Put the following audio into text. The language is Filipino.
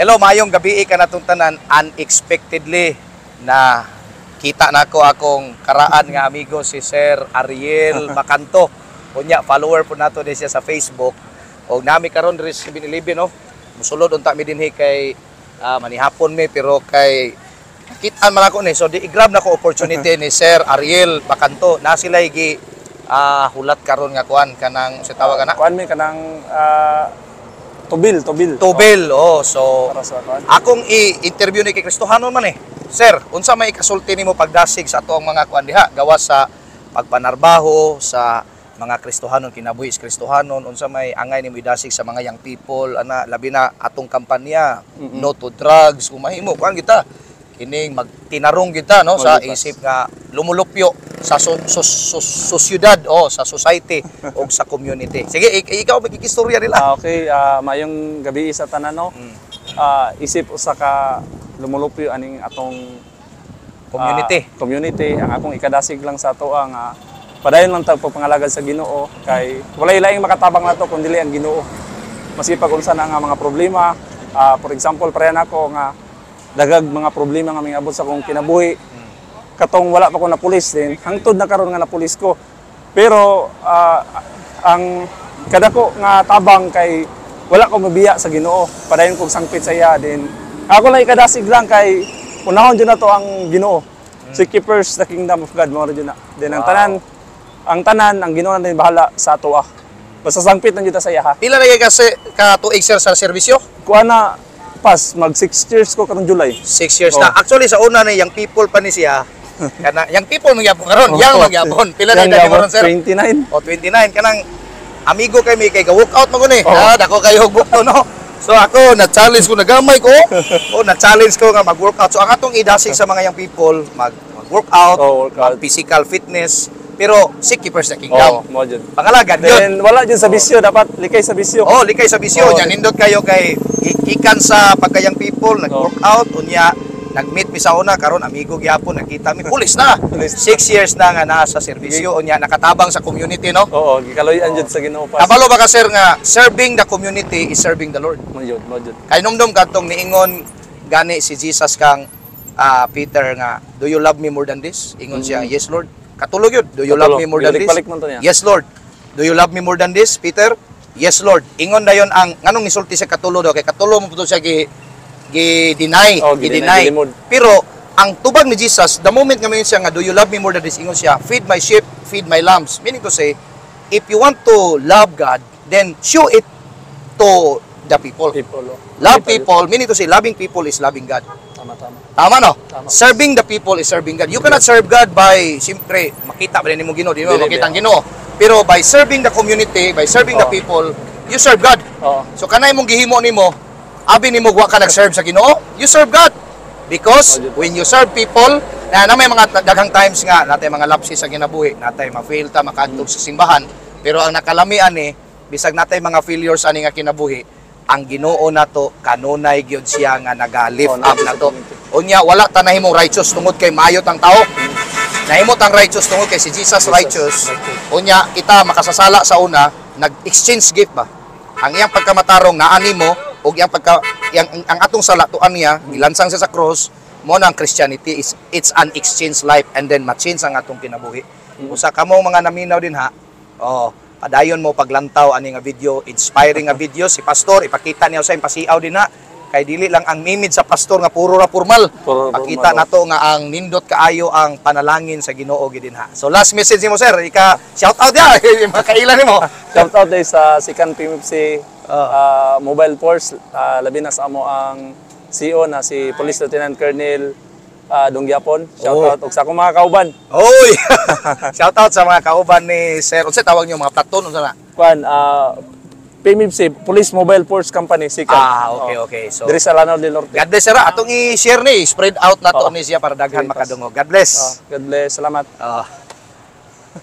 Hello, mayong gabi ka natong tanan unexpectedly na kita nako akong karaan nga amigo si Sir Ariel Macanto. Unya follower po nato din siya sa Facebook. O nami karon diri sa 7-Eleven no. Musulod unta mi dinhi kay ah, manihapon mi pero kay kitaan man ako ni so di i-grab na ko opportunity ni Sir Ariel Macanto na sila gi ah, hulat karon nga kuan kanang sa tawag na Kuan mi kanang ah, tubil, tubil. Tubel. Oh, so Para sa kuan. Akong i-interview ni kay Kristohanon man eh. Sir, unsa may ikasulti nimo pagdasig sa ato ang mga kuan diha gawa sa pagpanarbaho sa mga Kristohanon kinabuhi sa Kristohanon unsa may angay nimo idasig sa mga young people ana labi na atong kampanya no to drugs kung mahimo kuan kita kining magtinarong kita no sa isip nga lumulupyo sa so, so, so, sosyudad o sa society o sa community. Sige, ik- ikaw magkikistorya nila. Ah, okay, ah, mayong gabi sa tanan no. Mm. Ah, isip usa ka lumulupyo aning atong Community. ah, community ang akong ikadasig lang sa ato ang ah, padayon lang tag pagpangalagad sa Ginoo kay walay laing makatabang nato kun dili ang Ginoo. Masipag unsa na nga mga problema, ah, for example pareha nako nga dagag mga problema nga mingabot sa akong kinabuhi. Katong wala pa ko na pulis din, hangtod na karon nga na pulis ko. Pero ah, ang kadako nga tabang kay wala ko mabiya sa Ginoo. Padayon kog sangpit sa iya din. Ako lang ikadasig lang kay unahon jud na to ang Ginoo. Seek ye first the kingdom of God mo jud na. Then ang Wow. tanan ang tanan ang Ginoo na din bahala sa ato ah. Basta sangpit lang jud sa iya ha. Pila na kay kasi ka tuig sir sa serbisyo? Kuha na pas mag 6 years ko karong July. Six years Oh. na. Actually, sa una na young people pa ni siya. Kana, young people magyapon karon, young magyapon. Pila na Yang edad gabon, karon sir? 29. O 29 kanang amigo kay mi kay ga workout mo ni. Oo. Ah, dako kayo hugok to no. So ako na challenge ko nagamay ko. o na challenge ko nga mag-workout. So ang atong idasig sa mga young people mag mag-workout, Oh, workout. mag physical fitness, pero seek keepers the Oh, kingdom. mo jud. Pangalagan yun. Then wala jud sa bisyo dapat likay sa bisyo. Oh, likay sa bisyo. Oh. Nya nindot kayo kay gikan sa pagkayang people, nag-workout unya nag-meet mi sa una karon amigo gyapon nakita mi pulis na. Pulis. Six years na nga naa sa serbisyo unya nakatabang sa community no. Oo, gikaloyan jud sa Ginoo pas. Kabalo ba ka sir nga serving the community is serving the Lord. Mo jud, mo jud. Kay numdum kadtong niingon gani si Jesus kang ah, Peter nga, do you love me more than this? Ingon siya, yes Lord. Katulog yun, do you love me Katulog. more than this? Balik-balik man to niya. Yes Lord. Do you love me more than this, Peter? Yes Lord. Ingon dayon ang nganong nisulti sa katulo daw kay katulo mo puto siya gi gi deny, Oh, gi deny. Pero ang tubag ni Jesus, the moment nga mayon siya nga do you love me more than this, ingon siya, feed my sheep, feed my lambs. Meaning to say, if you want to love God, then show it to the people. People. oh. Love people, meaning to say loving people is loving God. Tama tama. Tama no? Tama. Serving the people is serving God. You cannot serve God by, siyempre, makita ba rin mo Ginoo, di Dili, makita ang. Ginoo. Pero by serving the community, by serving the Oo. people, you serve God. Oo. So kanay mong gihimo nimo, abi nimo wa ka nag-serve sa Ginoo, you serve God. Because Oh, when you serve people, na, na may mga daghang times nga natay mga lapses sa ginabuhi, natay ma-fail ta makadtog sa simbahan, pero ang nakalamian ni bisag natay mga failures ani nga kinabuhi, ang Ginoo nato kanunay gyud siya nga naga-lift Oh, up nato. Unya wala ta nahimong righteous tungod kay maayot ang tao. Nahimot ang righteous tungod kay si Jesus, righteous. Unya kita makasasala sa una, nag-exchange gift ba? Ang iyang pagkamatarong naani mo ug iyang pagka yang ang atong sala tuan niya gilansang siya sa cross mo na ang Christianity is it's an exchange life and then ma-change ang atong kinabuhi. Usa ka mo mga naminaw din ha. Oh, padayon mo paglantaw ani nga video, inspiring nga video si pastor ipakita niya sa impasiaw din ha. Kay dili lang ang mimid sa pastor nga puro ra formal. Puro Pakita nato nga ang nindot kaayo ang panalangin sa Ginoo gidin ha. So last message mo sir, ika shout out ya, makailan nimo. Shout out day sa Sikan PMFC ah, Mobile Force ah, labi na sa amo ang CEO na si Police Lieutenant Colonel ah, Dongyapon. Shout Oh. out og sa akong mga kauban. Oy! shout out sa mga kauban ni Sir. Unsa tawag niyo mga platoon unsa na? Kuan ah PMFC Police Mobile Force Company Sikan. Ah, okay, okay. So Diri sa Lanao del Norte. God bless sir. ah. Atong i-share ni, spread out na to Oo. ni siya para daghan makadungog. God bless. Ah, God bless. Salamat. Ah.